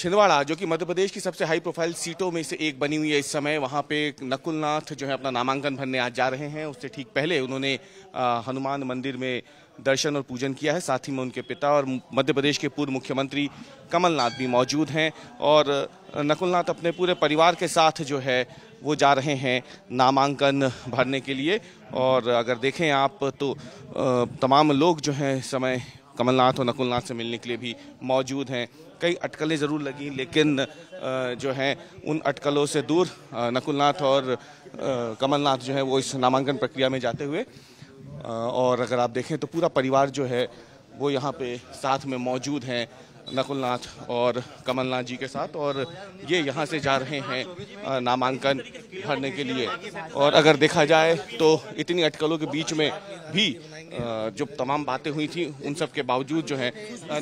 छिंदवाड़ा, जो कि मध्य प्रदेश की सबसे हाई प्रोफ़ाइल सीटों में से एक बनी हुई है इस समय, वहाँ पे नकुलनाथ जो है अपना नामांकन भरने आज जा रहे हैं। उससे ठीक पहले उन्होंने हनुमान मंदिर में दर्शन और पूजन किया है। साथ ही में उनके पिता और मध्य प्रदेश के पूर्व मुख्यमंत्री कमलनाथ भी मौजूद हैं। और नकुलनाथ अपने पूरे परिवार के साथ जो है, वो जा रहे हैं नामांकन भरने के लिए। और अगर देखें आप तो तमाम लोग जो हैं समय कमलनाथ और नकुलनाथ से मिलने के लिए भी मौजूद हैं। कई अटकलें ज़रूर लगी, लेकिन जो हैं, उन अटकलों से दूर नकुलनाथ और कमलनाथ जो है, वो इस नामांकन प्रक्रिया में जाते हुए और अगर आप देखें तो पूरा परिवार जो है, वो यहाँ पे साथ में मौजूद हैं। नकुलनाथ और कमलनाथ जी के साथ और ये यहाँ से जा रहे हैं नामांकन भरने के लिए। और अगर देखा जाए तो इतनी अटकलों के बीच में भी जो तमाम बातें हुई थी, उन सब के बावजूद जो है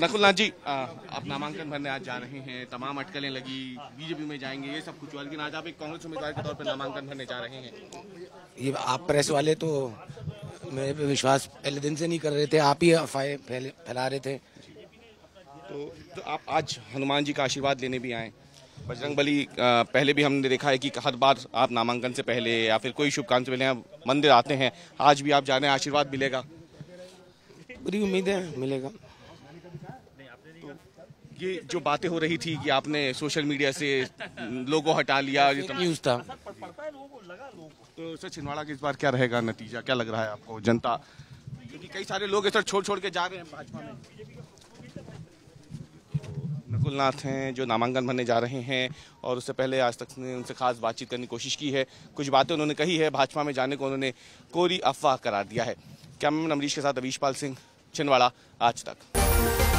नकुलनाथ जी आप नामांकन भरने आज जा रहे हैं, तमाम अटकलें लगी, बीजेपी में जाएँगे, ये सब कुछ हुआ, लेकिन आज आप एक कांग्रेस उम्मीदवार के तौर पर नामांकन भरने जा रहे हैं। ये आप प्रेस वाले तो मेरे पे विश्वास पहले दिन से नहीं कर रहे थे, आप ही अफवाहें फैला रहे थे। तो, तो आप आज हनुमान जी का आशीर्वाद लेने भी आए। बजरंग बली पहले भी हमने देखा है कि हर बार आप नामांकन से पहले या फिर कोई शुभ काम से पहले आप मंदिर आते हैं आज भी आप जा रहे हैं आशीर्वाद मिलेगा। पूरी उम्मीद है मिलेगा। तो ये जो बातें हो रही थी कि आपने सोशल मीडिया से लोगो हटा लिया ये न्यूज़ था। तो सर छिंदवाड़ा के इस बार क्या रहेगा नतीजा? क्या लग रहा है आपको जनता? क्योंकि कई सारे लोग सर छोड़ छोड़ के जा रहे हैं भाजपा में। नकुलनाथ हैं, जो नामांकन भरने जा रहे हैं, और उससे पहले आज तक ने उनसे खास बातचीत करने की कोशिश की है। कुछ बातें उन्होंने कही है, भाजपा में जाने को उन्होंने कोरी अफवाह करार दिया है। कैमरामैन अमरीश के साथ अवीश पाल सिंह, छिंदवाड़ा, आज तक।